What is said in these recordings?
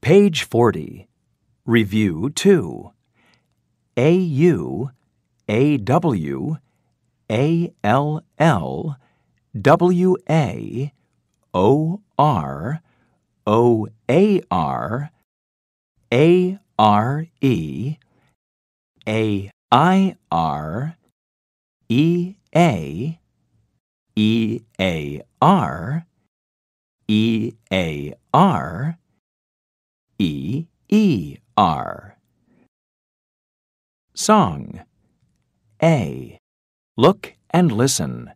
Page 40. Review 2. A U A W A L L W A O R O A R A R E A I R A A R A R E R Song A Look and listen.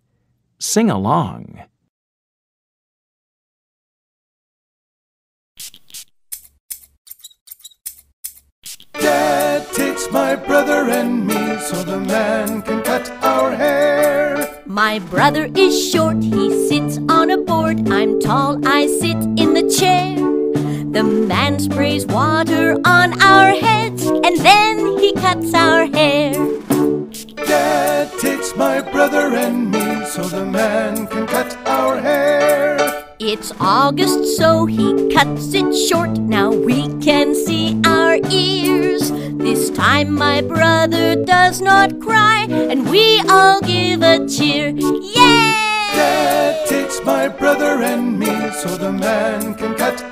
Sing along. Dad takes my brother and me so the man can cut our hair. My brother is short, he sits on a board. I'm tall, I sit in the chair. The man sprays water on our heads and then he cuts our hair. Dad takes my brother and me so the man can cut our hair. It's August, so he cuts it short. Now we can see our ears. This time my brother does not cry, and we all give a cheer. Yay! Dad takes my brother and me so the man can cut our hair. My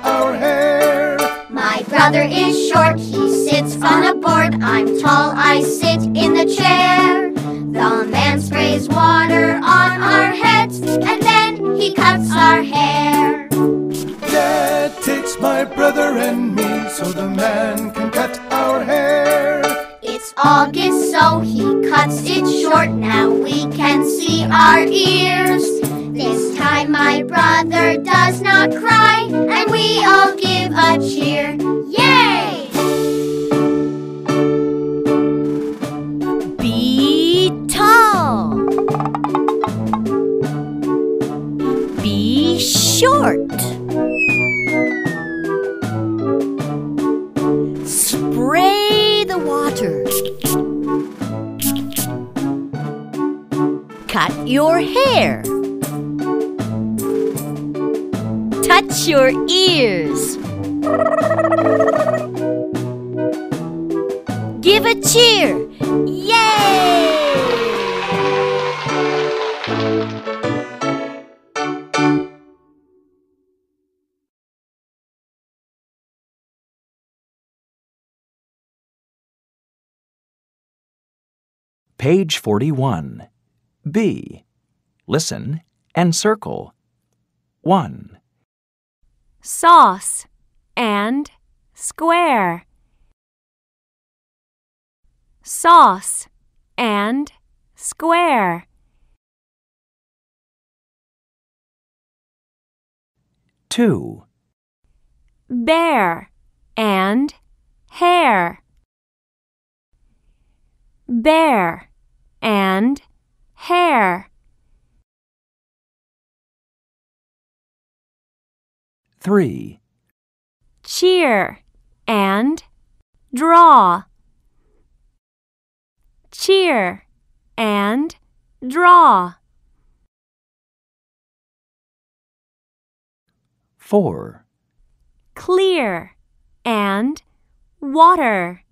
brother is short, he sits on a board. I'm tall, I sit in the chair. The man sprays water on our heads, and then he cuts our hair. Dad takes my brother and me so the man can cut our hair. It's August, so he cuts it short. Now we can see our ears. This time my brother does not cry, and we all give a cheer. Short. Spray the water. Cut your hair. Touch your ears. Give a cheer. Page 41. B. Listen and circle. 1. sauce and square sauce and square 2. bear and hair bear and hair 3. cheer and draw cheer and draw 4. clear and water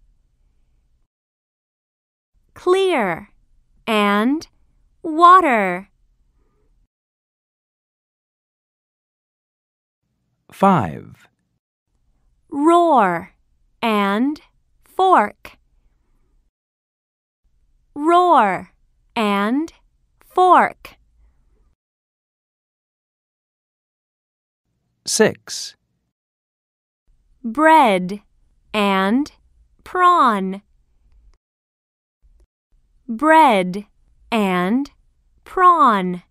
clear and water 5. roar and fork roar and fork 6. bread and prawn bread and prawn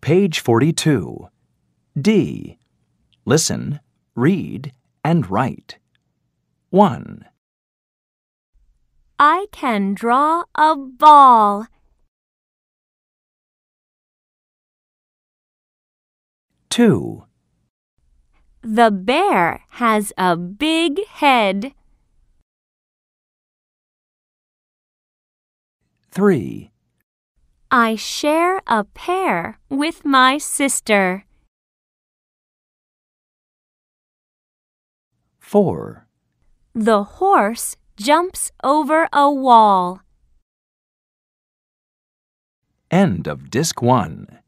Page 42. D. Listen, read, and write. 1. I can draw a ball. 2. The bear has a big head. 3. I share a pear with my sister. 4. The horse jumps over a wall. End of Disc 1.